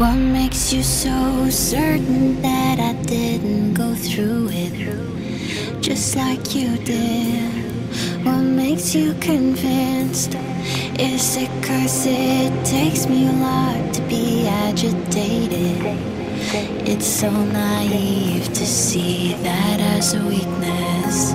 What makes you so certain that I didn't go through it just like you did? What makes you convinced? Is it cause it takes me a lot to be agitated? It's so naive to see that as a weakness.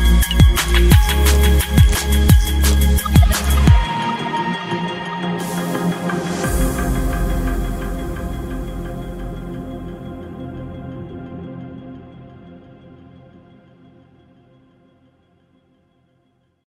Música